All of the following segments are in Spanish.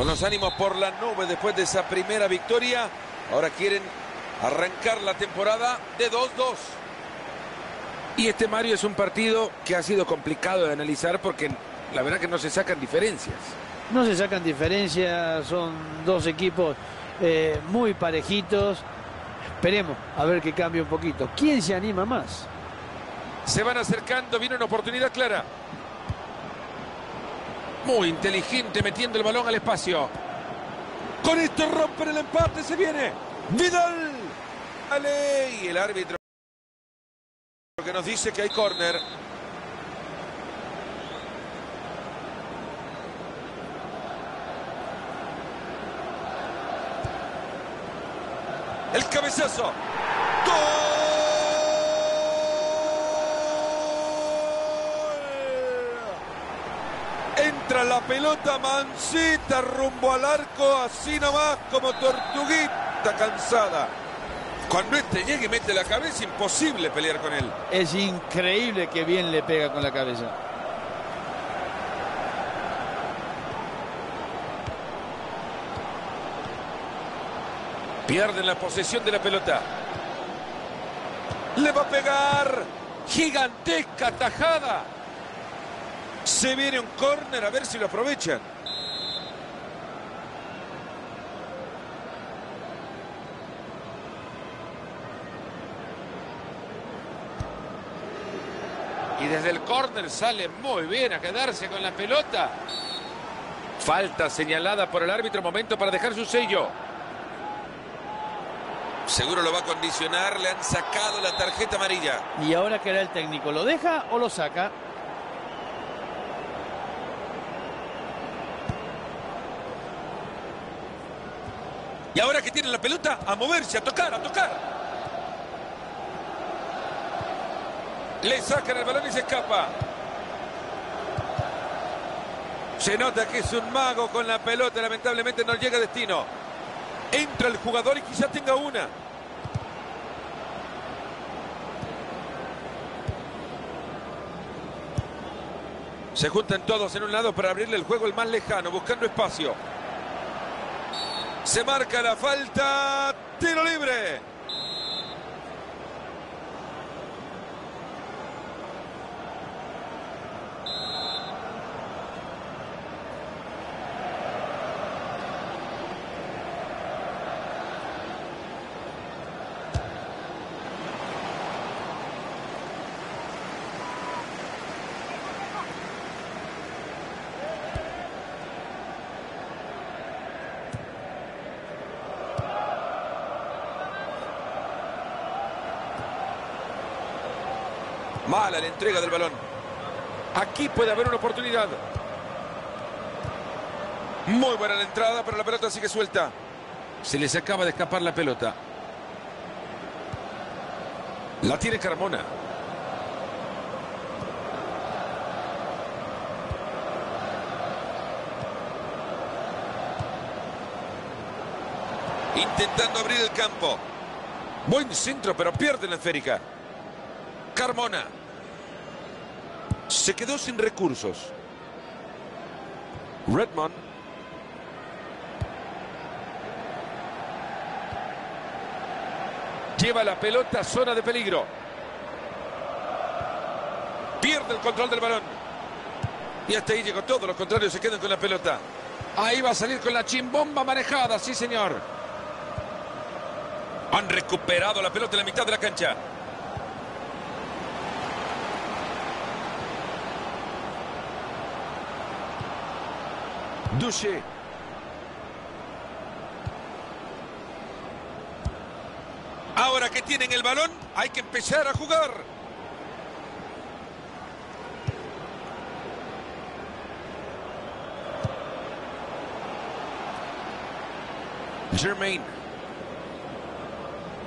Con los ánimos por la nube después de esa primera victoria, ahora quieren arrancar la temporada de 2-2. Y este Mario es un partido que ha sido complicado de analizar porque la verdad que no se sacan diferencias. No se sacan diferencias, son dos equipos eh, muy parejitos. Esperemos a ver que cambie un poquito. ¿Quién se anima más? Se van acercando, viene una oportunidad clara. Muy inteligente metiendo el balón al espacio. Con esto rompen el empate, se viene. Vidal. Vale, y el árbitro que nos dice que hay córner. El cabezazo. Entra la pelota mansita rumbo al arco, así nomás como tortuguita cansada. Cuando este llegue y mete la cabeza, imposible pelear con él. Es increíble que bien le pega con la cabeza. Pierden la posesión de la pelota. Le va a pegar. Gigantesca tajada. Se viene un córner a ver si lo aprovechan. Y desde el córner sale muy bien a quedarse con la pelota. Falta señalada por el árbitro. Momento para dejar su sello. Seguro lo va a condicionar. Le han sacado la tarjeta amarilla. ¿Y ahora qué hará el técnico? ¿Lo deja o lo saca? Y ahora que tiene la pelota, a moverse, a tocar, a tocar. Le sacan el balón y se escapa. Se nota que es un mago con la pelota. Lamentablemente no llega a destino. Entra el jugador y quizás tenga una. Se juntan todos en un lado para abrirle el juego el más lejano, buscando espacio. Se marca la falta. Tiro libre. Mala la entrega del balón. Aquí puede haber una oportunidad. Muy buena la entrada, pero la pelota sigue suelta. Se les acaba de escapar la pelota. La tiene Carmona. Intentando abrir el campo. Buen centro, pero pierde la esférica. Carmona. Se quedó sin recursos. Redmond. Lleva la pelota a zona de peligro. Pierde el control del balón. Y hasta ahí llegó todo. Los contrarios se quedan con la pelota. Ahí va a salir con la chimbomba manejada. Sí, señor. Han recuperado la pelota en la mitad de la cancha. Duché. Ahora que tienen el balón, hay que empezar a jugar. Germain.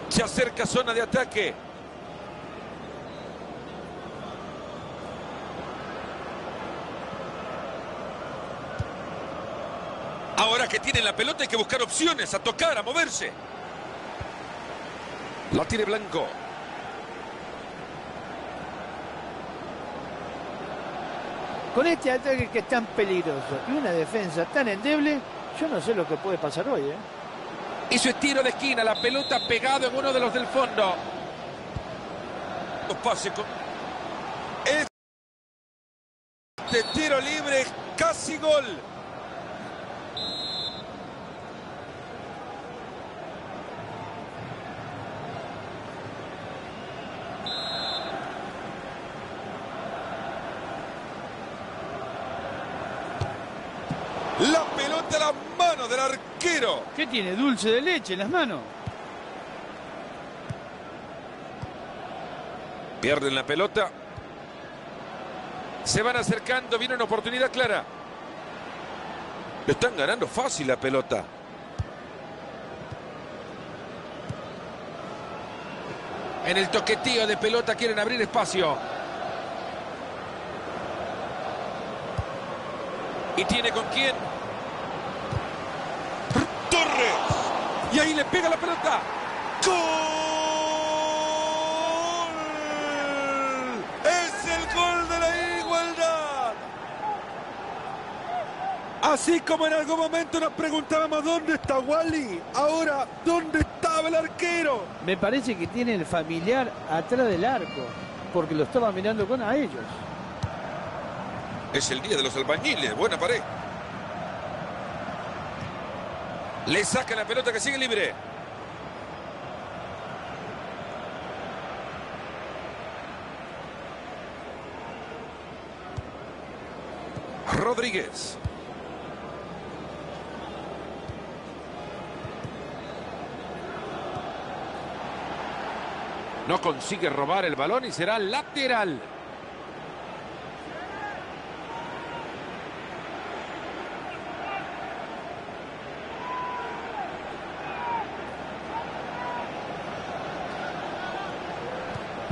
Se acerca zona de ataque. Ahora que tiene la pelota hay que buscar opciones, a tocar, a moverse. La tiene Blanco. Con este ataque que es tan peligroso y una defensa tan endeble, Yo no sé lo que puede pasar hoy, ¿eh? Hizo estiro de esquina, la pelota pegado en uno de los del fondo. Los pases con... Este tiro libre, casi gol. La pelota a las manos del arquero. ¿Qué tiene? Dulce de leche en las manos. Pierden la pelota. Se van acercando, viene una oportunidad clara. Le están ganando fácil la pelota. En el toquetío de pelota quieren abrir espacio. Y tiene con quién. Torres. Y ahí le pega la pelota. ¡Gol! Es el gol de la igualdad. Así como en algún momento nos preguntábamos dónde está Wally, ahora dónde estaba el arquero. Me parece que tiene el familiar atrás del arco, porque lo estaba mirando con a ellos. Es el día de los albañiles, buena pared. Le saca la pelota que sigue libre. Rodríguez. No consigue robar el balón y será lateral.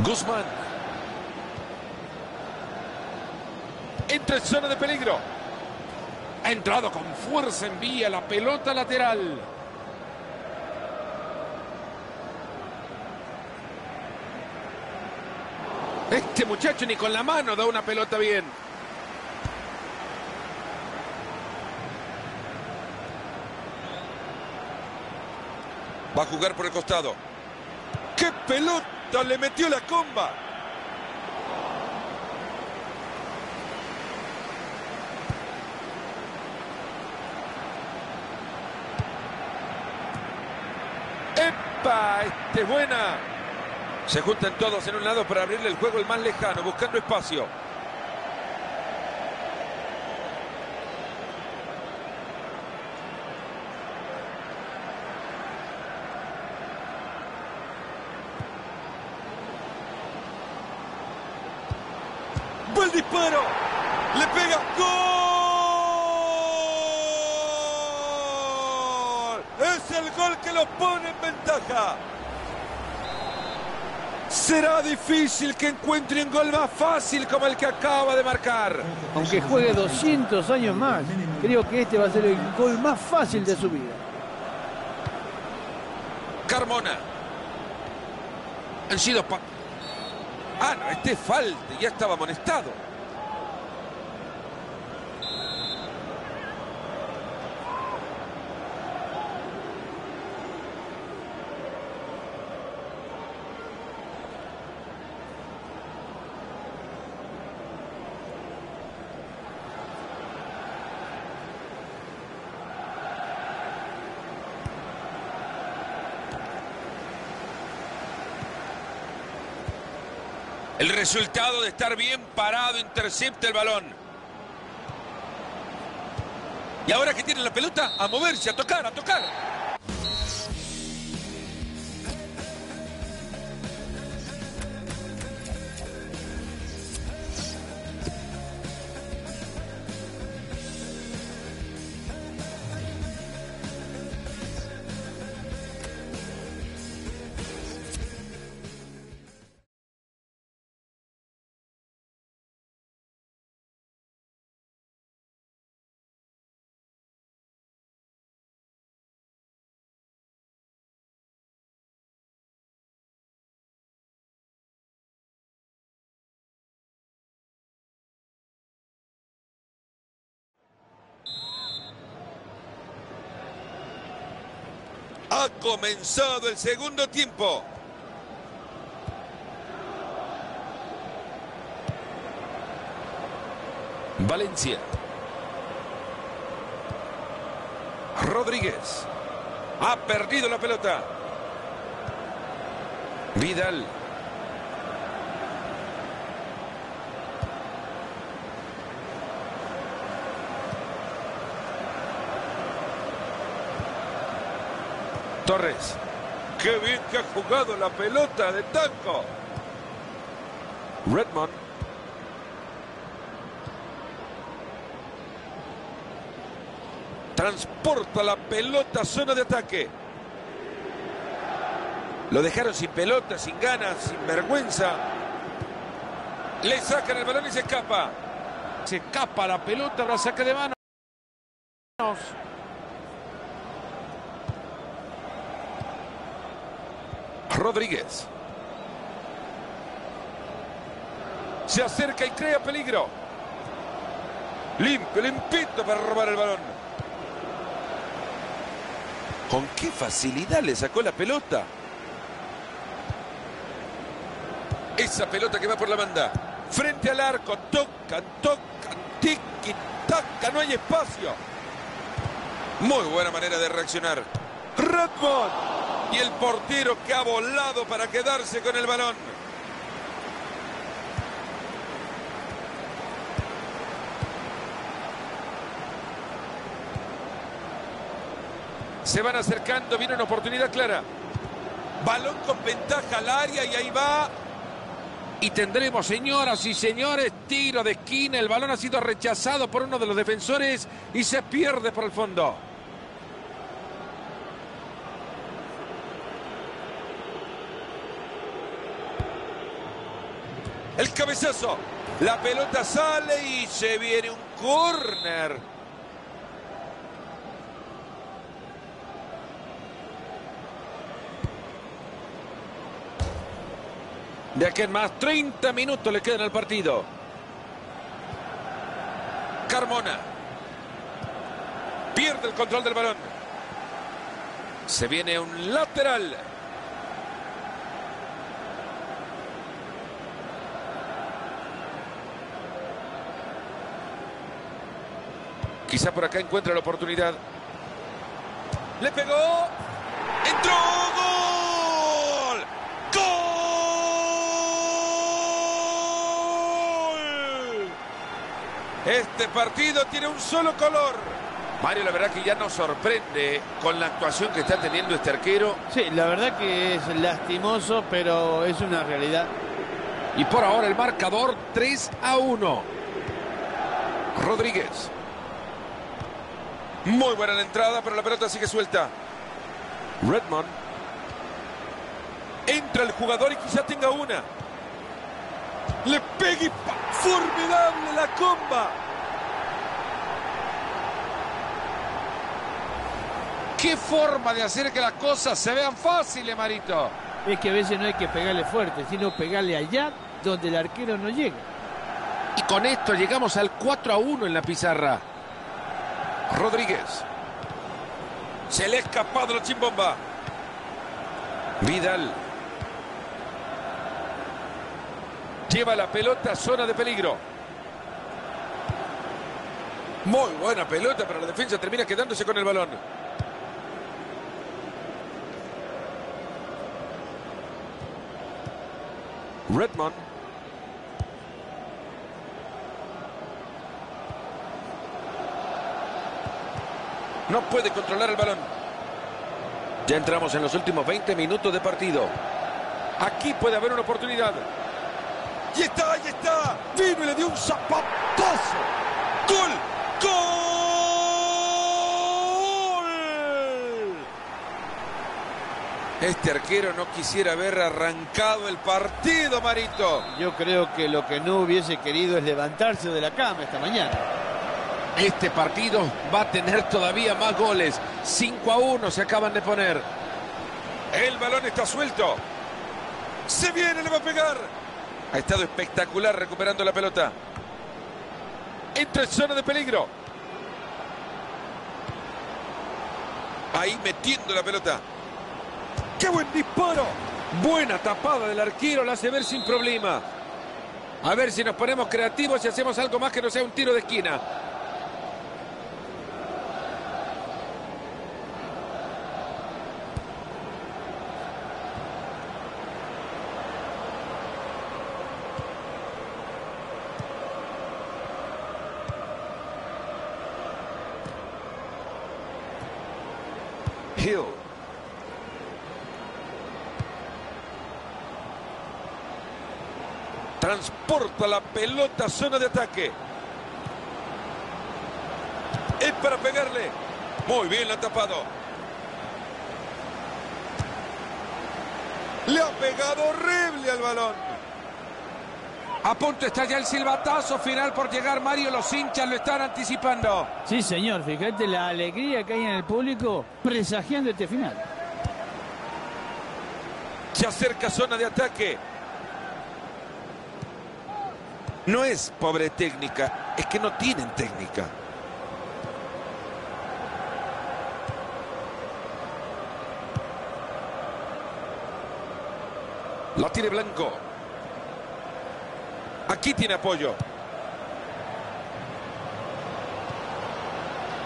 Guzmán. Entra en zona de peligro. Ha entrado con fuerza, envía la pelota lateral. Este muchacho ni con la mano da una pelota bien. Va a jugar por el costado. ¡Qué pelota le metió la comba! ¡Epa! Este es buena. Se juntan todos en un lado para abrirle el juego el más lejano, buscando espacio. El disparo! ¡Le pega! ¡Gol! Es el gol que los pone en ventaja. Será difícil que encuentre un gol más fácil como el que acaba de marcar. Aunque juegue 200 años más, creo que este va a ser el gol más fácil de su vida. Carmona. Han sido... Ah, no, este es falta, ya estaba amonestado. El resultado de estar bien parado intercepta el balón. Y ahora que tiene la pelota, a moverse, a tocar, a tocar. Ha comenzado el segundo tiempo. Valencia. Rodríguez. Ha perdido la pelota. Vidal. Torres. Qué bien que ha jugado la pelota de Tanco. Redmond. Transporta la pelota a zona de ataque. Lo dejaron sin pelota, sin ganas, sin vergüenza. Le sacan el balón y se escapa. Se escapa la pelota, ahora saque de manos. Rodríguez. Se acerca y crea peligro. Limpio, limpito para robar el balón. Con qué facilidad le sacó la pelota. Esa pelota que va por la banda. Frente al arco. Tocan, tocan. Tiki, taca. No hay espacio. Muy buena manera de reaccionar. Redmond. Y el portero que ha volado para quedarse con el balón. Se van acercando, viene una oportunidad clara. Balón con ventaja al área y ahí va. Y tendremos, señoras y señores, tiro de esquina. El balón ha sido rechazado por uno de los defensores y se pierde por el fondo. El cabezazo. La pelota sale y se viene un córner. De aquí en más, 30 minutos le quedan al partido. Carmona. Pierde el control del balón. Se viene un lateral. Quizá por acá encuentra la oportunidad. Le pegó. Entró. Gol. Gol. Este partido tiene un solo color. Mario, la verdad que ya nos sorprende con la actuación que está teniendo este arquero. Sí, la verdad que es lastimoso, pero es una realidad. Y por ahora el marcador 3 a 1. Rodríguez. Muy buena la entrada, pero la pelota sigue suelta. Redmond. Entra el jugador y quizá tenga una. Le pega y formidable la comba. Qué forma de hacer que las cosas se vean fáciles, Marito. Es que a veces no hay que pegarle fuerte, sino pegarle allá donde el arquero no llega. Y con esto llegamos al 4 a 1 en la pizarra. Rodríguez. Se le ha escapado la chimbomba. Vidal. Lleva la pelota a zona de peligro. Muy buena pelota, pero la defensa termina quedándose con el balón. Redmond. No puede controlar el balón. Ya entramos en los últimos 20 minutos de partido. Aquí puede haber una oportunidad. Y está, ahí está. Vino y le dio un zapatazo. ¡Gol! ¡Gol! Este arquero no quisiera haber arrancado el partido, Marito. Yo creo que lo que no hubiese querido es levantarse de la cama esta mañana. Este partido va a tener todavía más goles. 5 a 1 se acaban de poner. El balón está suelto. Se viene, le va a pegar. Ha estado espectacular recuperando la pelota. Entra en zona de peligro. Ahí metiendo la pelota. ¡Qué buen disparo! Buena tapada del arquero, la hace ver sin problema. A ver si nos ponemos creativos y hacemos algo más que no sea un tiro de esquina. Hill. Transporta la pelota a zona de ataque. Es para pegarle. Muy bien, la ha tapado. Le ha pegado horrible al balón. A punto está ya el silbatazo final por llegar Mario. Los hinchas lo están anticipando. Sí, señor, fíjate la alegría que hay en el público presagiando este final. Se acerca zona de ataque. No es pobre técnica, es que no tienen técnica. La tiene Blanco. Aquí tiene apoyo.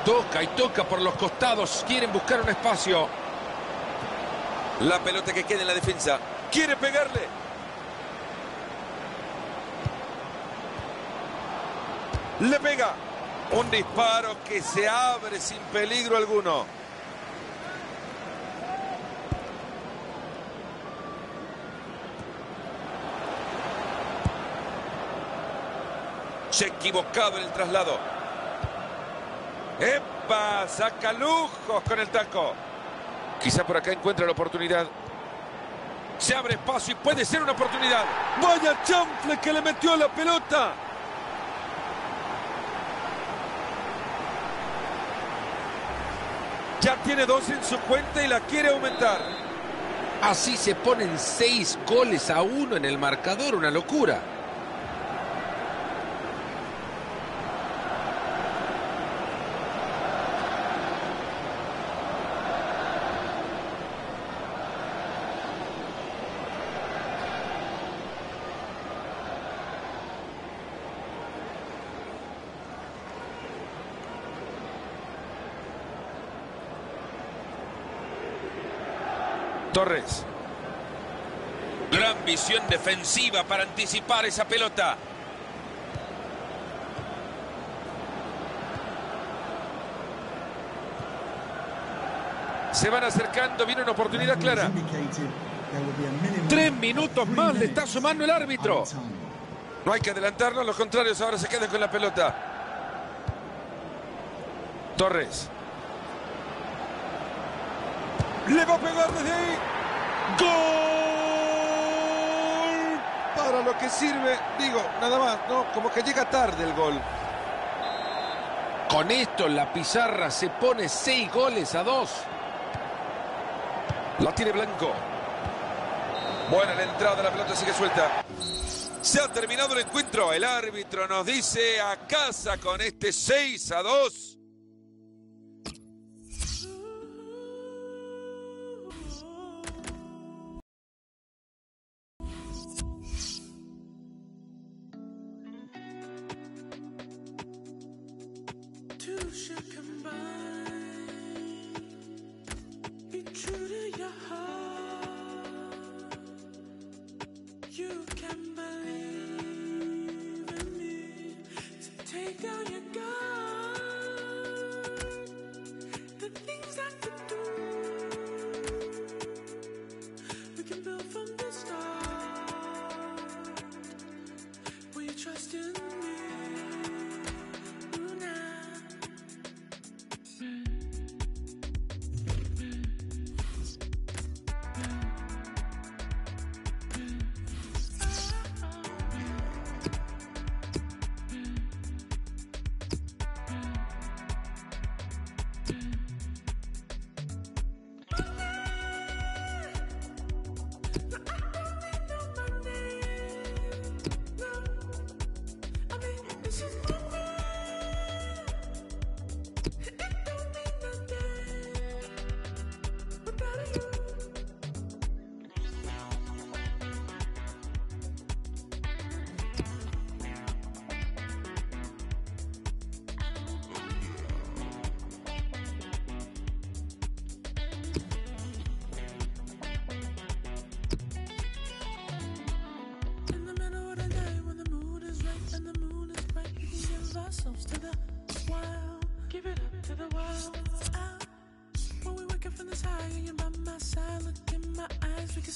Toca y toca por los costados. Quieren buscar un espacio. La pelota que queda en la defensa. Quiere pegarle. Le pega. Un disparo que se abre sin peligro alguno. Se ha equivocado en el traslado. ¡Epa! Saca lujos con el taco. Quizá por acá encuentra la oportunidad. Se abre espacio y puede ser una oportunidad. ¡Vaya chanfle que le metió la pelota! Ya tiene dos en su cuenta y la quiere aumentar. Así se ponen seis goles a uno en el marcador. Una locura. Torres. Gran defensiva para anticipar esa pelota. Se van acercando, viene una oportunidad clara. Tres minutos más le está sumando el árbitro. No hay que adelantarnos, los contrarios ahora se quedan con la pelota. Torres. Le va a pegar desde ahí. ¡Gol! Para lo que sirve, digo, nada más, ¿no? Como que llega tarde el gol. Con esto la pizarra se pone seis goles a dos. La tiene Blanco. Buena la entrada, la pelota sigue suelta. Se ha terminado el encuentro. El árbitro nos dice a casa con este 6 a 2.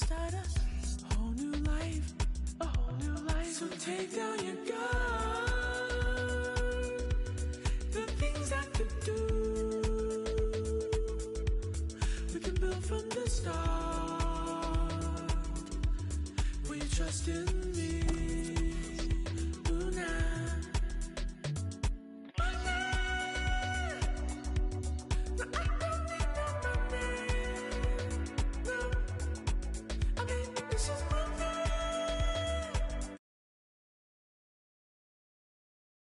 Whole new life, a whole new life. So take down your guard. The things I could do, we can build from the start. We trust in.